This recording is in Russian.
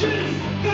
Жизнь, как